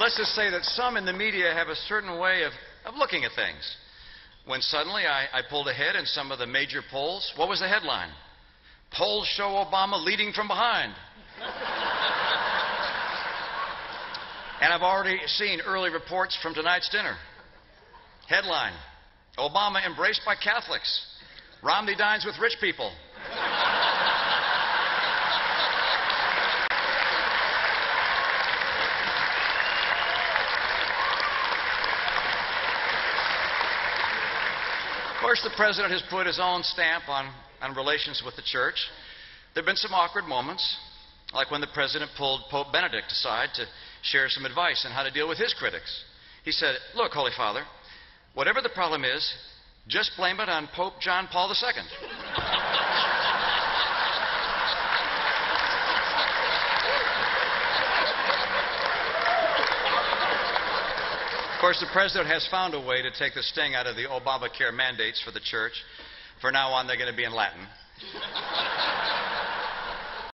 let's just say that some in the media have a certain way of, of looking at things. When suddenly I, I pulled ahead in some of the major polls, what was the headline? Polls show Obama leading from behind. and I've already seen early reports from tonight's dinner. Headline Obama embraced by Catholics. Romney dines with rich people. Of course, the president has put his own stamp on, on relations with the church. There have been some awkward moments, like when the president pulled Pope Benedict aside to share some advice on how to deal with his critics. He said, Look, Holy Father, whatever the problem is, just blame it on Pope John Paul II. Of course, the president has found a way to take the sting out of the Obamacare mandates for the church. For now on, they're going to be in Latin.